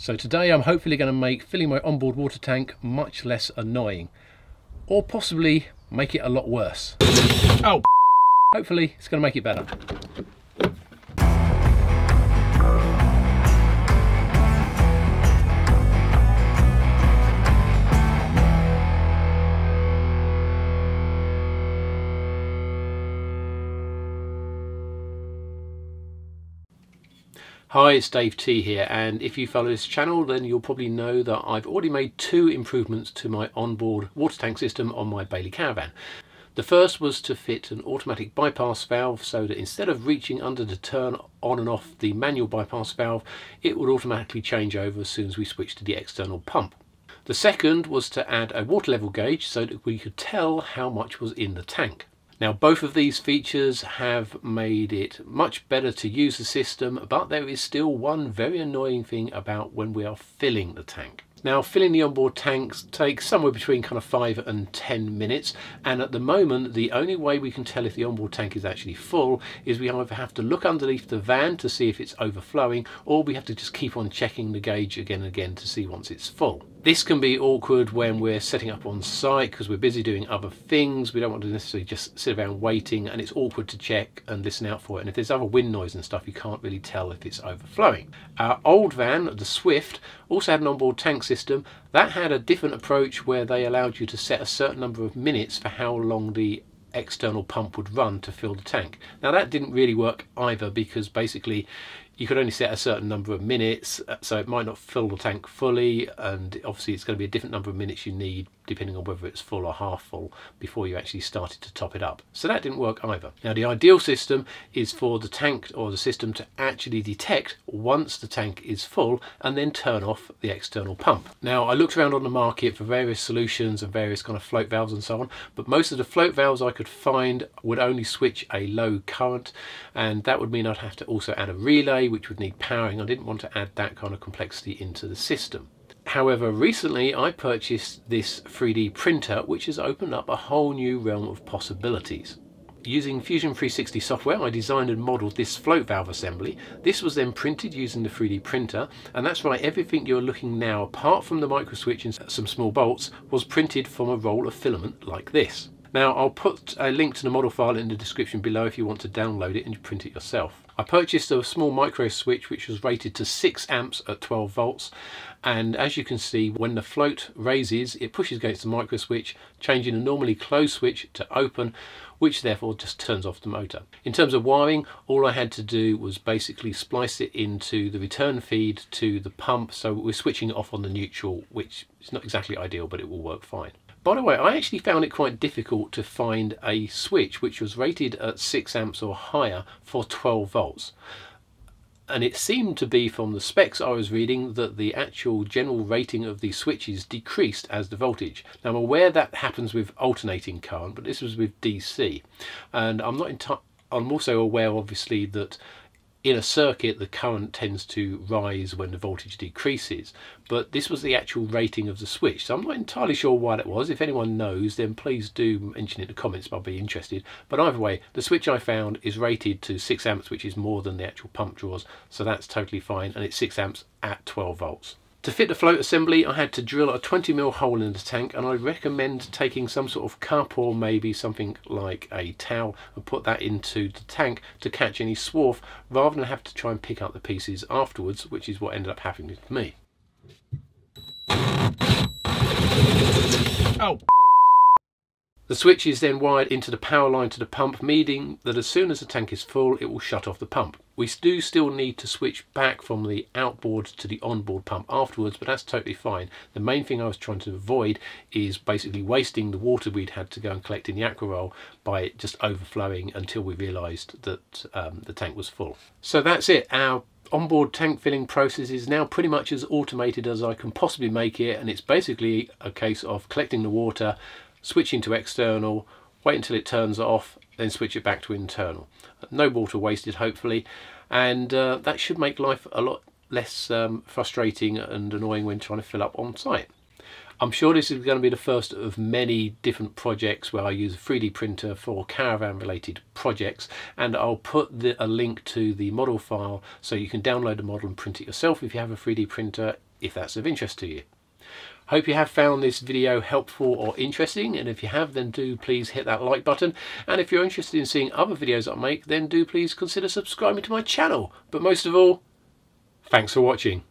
So today I'm hopefully going to make filling my onboard water tank much less annoying. Or possibly make it a lot worse. Oh! Hopefully it's going to make it better. Hi, it's Dave T here, and if you follow this channel, then you'll probably know that I've already made two improvements to my onboard water tank system on my Bailey Caravan. The first was to fit an automatic bypass valve so that instead of reaching under to turn on and off the manual bypass valve, it would automatically change over as soon as we switched to the external pump. The second was to add a water level gauge so that we could tell how much was in the tank. Now both of these features have made it much better to use the system but there is still one very annoying thing about when we are filling the tank. Now filling the onboard tanks takes somewhere between kind of 5 and 10 minutes and at the moment the only way we can tell if the onboard tank is actually full is we either have to look underneath the van to see if it's overflowing or we have to just keep on checking the gauge again and again to see once it's full. This can be awkward when we're setting up on site because we're busy doing other things. We don't want to necessarily just sit around waiting and it's awkward to check and listen out for it. And if there's other wind noise and stuff, you can't really tell if it's overflowing. Our old van, the Swift, also had an onboard tank system. That had a different approach where they allowed you to set a certain number of minutes for how long the external pump would run to fill the tank. Now that didn't really work either because basically you could only set a certain number of minutes uh, so it might not fill the tank fully and obviously it's going to be a different number of minutes you need depending on whether it's full or half full before you actually started to top it up. So that didn't work either. Now the ideal system is for the tank or the system to actually detect once the tank is full and then turn off the external pump. Now I looked around on the market for various solutions and various kind of float valves and so on but most of the float valves I could find would only switch a low current and that would mean I'd have to also add a relay which would need powering. I didn't want to add that kind of complexity into the system. However, recently I purchased this 3D printer which has opened up a whole new realm of possibilities. Using Fusion 360 software, I designed and modelled this float valve assembly. This was then printed using the 3D printer, and that's right, everything you're looking now, apart from the micro switch and some small bolts, was printed from a roll of filament like this. Now, I'll put a link to the model file in the description below if you want to download it and print it yourself. I purchased a small micro switch which was rated to 6 amps at 12 volts and as you can see when the float raises it pushes against the micro switch changing a normally closed switch to open which therefore just turns off the motor. In terms of wiring all I had to do was basically splice it into the return feed to the pump so we're switching it off on the neutral which is not exactly ideal but it will work fine. By the way, I actually found it quite difficult to find a switch which was rated at 6 amps or higher for 12 volts. And it seemed to be from the specs I was reading that the actual general rating of these switches decreased as the voltage. Now I'm aware that happens with alternating current, but this was with DC. And I'm not I'm also aware obviously that in a circuit the current tends to rise when the voltage decreases but this was the actual rating of the switch so I'm not entirely sure why that was. If anyone knows then please do mention it in the comments I'll be interested. But either way the switch I found is rated to 6 amps which is more than the actual pump draws so that's totally fine and it's 6 amps at 12 volts to fit the float assembly I had to drill a 20mm hole in the tank and I recommend taking some sort of cup or maybe something like a towel and put that into the tank to catch any swarf rather than have to try and pick up the pieces afterwards which is what ended up happening to me. Oh! The switch is then wired into the power line to the pump, meaning that as soon as the tank is full, it will shut off the pump. We do still need to switch back from the outboard to the onboard pump afterwards, but that's totally fine. The main thing I was trying to avoid is basically wasting the water we'd had to go and collect in the aqua by just overflowing until we realised that um, the tank was full. So that's it. Our onboard tank filling process is now pretty much as automated as I can possibly make it and it's basically a case of collecting the water switching to external, wait until it turns off, then switch it back to internal. No water wasted hopefully and uh, that should make life a lot less um, frustrating and annoying when trying to fill up on site. I'm sure this is going to be the first of many different projects where I use a 3D printer for caravan related projects and I'll put the, a link to the model file so you can download the model and print it yourself if you have a 3D printer if that's of interest to you. Hope you have found this video helpful or interesting and if you have then do please hit that like button and if you're interested in seeing other videos I make then do please consider subscribing to my channel. But most of all, thanks for watching.